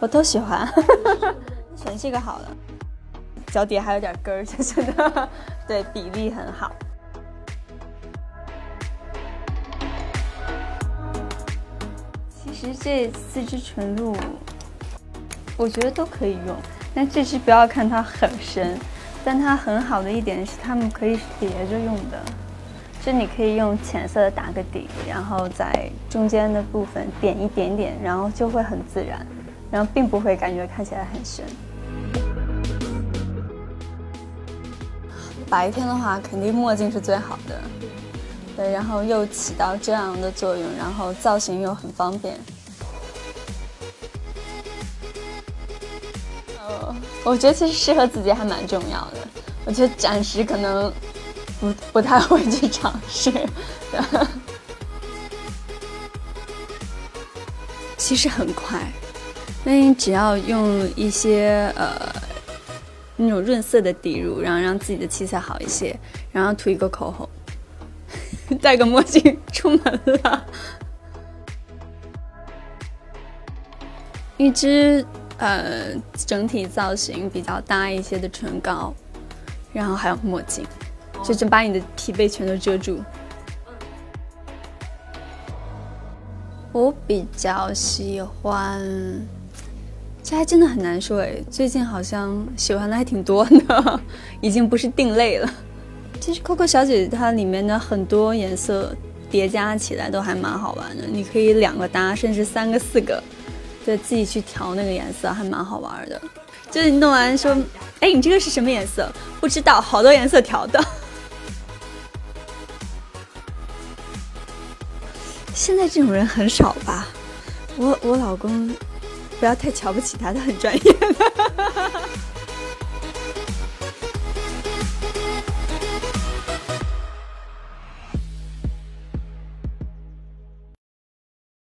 我都喜欢，选这个好了。脚底还有点跟儿，就是的，对比例很好。其实这四支纯露，我觉得都可以用，但这支不要看它很深，但它很好的一点是它们可以叠着用的，就你可以用浅色的打个底，然后在中间的部分点一点点，然后就会很自然，然后并不会感觉看起来很深。白天的话，肯定墨镜是最好的，对，然后又起到遮阳的作用，然后造型又很方便。呃，我觉得其实适合自己还蛮重要的。我觉得暂时可能不不太会去尝试。其实很快，那你只要用一些呃。那种润色的底乳，然后让自己的气色好一些，然后涂一个口红，戴个墨镜出门了。一支呃整体造型比较搭一些的唇膏，然后还有墨镜，就是把你的疲惫全都遮住。我比较喜欢。这还真的很难说哎，最近好像喜欢的还挺多的，已经不是定类了。其实 Coco 小姐姐它里面的很多颜色叠加起来都还蛮好玩的，你可以两个搭，甚至三个、四个，对自己去调那个颜色还蛮好玩的。就是你弄完说，哎，你这个是什么颜色？不知道，好多颜色调的。现在这种人很少吧？我我老公。不要太瞧不起他，他很专业的。